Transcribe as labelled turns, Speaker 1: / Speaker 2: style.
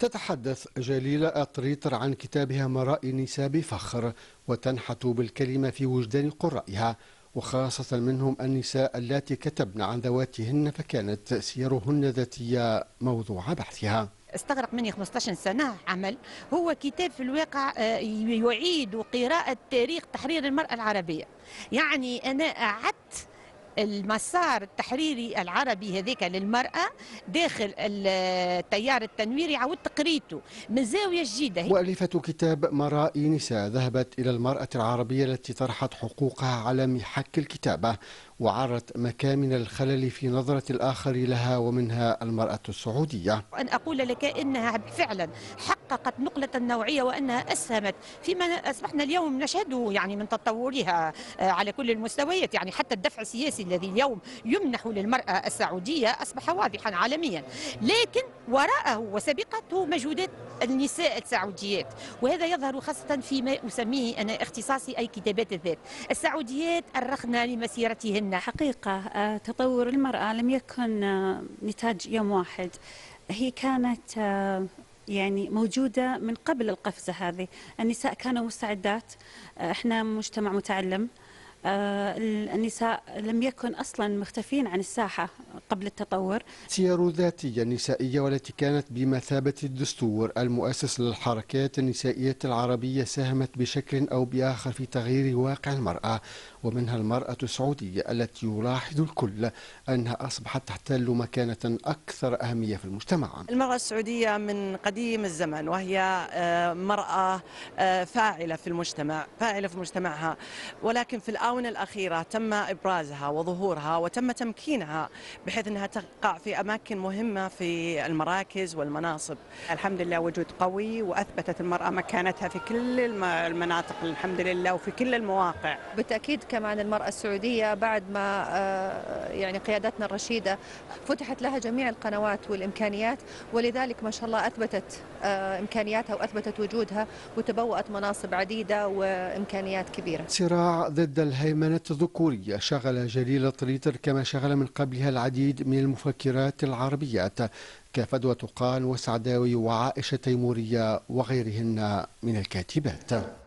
Speaker 1: تتحدث جليلة أطريطر عن كتابها مراء النساء بفخر وتنحت بالكلمة في وجدان قرائها وخاصة منهم النساء اللاتي كتبن عن ذواتهن فكانت سيرهن ذاتية موضوع بحثها.
Speaker 2: استغرق مني 15 سنة عمل. هو كتاب في الواقع آه، يعيد قراءة تاريخ تحرير المرأة العربية. يعني أنا أعدت المسار التحريري العربي هذيك للمرأة داخل التيار التنويري عودت قريته من زاوية جديدة.
Speaker 1: مؤلفة كتاب مرائي نساء ذهبت إلى المرأة العربية التي طرحت حقوقها على محك الكتابة. وعرت مكامن الخلل في نظرة الآخر لها ومنها المرأة السعودية.
Speaker 2: أن أقول لك إنها فعلا حققت نقلة النوعية وأنها أسهمت فيما أصبحنا اليوم نشهده يعني من تطورها آه، على كل المستويات. يعني حتى الدفع السياسي الذي اليوم يمنح للمرأة السعودية أصبح واضحا عالميا. لكن وراءه وسبقته مجهودات النساء السعوديات. وهذا يظهر خاصة فيما أسميه أنا اختصاصي أي كتابات الذات. السعوديات أرخن لمسيرتهن
Speaker 3: حقيقة آه، تطور المرأة لم يكن آه، نتاج يوم واحد. هي كانت آه، يعني موجودة من قبل القفزة هذه. النساء كانوا مستعدات إحنا مجتمع متعلم النساء لم يكن أصلا مختفين عن الساحة قبل التطور.
Speaker 1: سير ذاتية نسائية والتي كانت بمثابة الدستور. المؤسس للحركات النسائية العربية ساهمت بشكل أو بآخر في تغيير واقع المرأة. ومنها المرأة السعودية التي يلاحظ الكل أنها أصبحت تحتل مكانة أكثر أهمية في المجتمع.
Speaker 4: المرأة السعودية من قديم الزمن وهي آه، مرأة آه، فاعلة في المجتمع فاعلة في مجتمعها. ولكن في الآونة الأخيرة تم إبرازها وظهورها وتم تمكينها بحيث أنها تقع في أماكن مهمة في المراكز والمناصب.
Speaker 5: الحمد لله وجود قوي وأثبتت المرأة مكانتها في كل المناطق الحمد لله وفي كل المواقع.
Speaker 6: بالتأكيد كمان المرأة السعودية بعد ما آه، يعني قيادتنا الرشيدة فتحت لها جميع القنوات والإمكانيات ولذلك ما شاء الله أثبتت آه، إمكانياتها وأثبتت وجودها وتبوأت مناصب عديدة وإمكانيات كبيرة.
Speaker 1: صراع ضد الهيمنة الذكورية شغل جليل طريتر كما شغل من قبلها العديد من المفكرات العربيات كفدوى طقان وسعداوي وعائشة تيمورية وغيرهن من الكاتبات.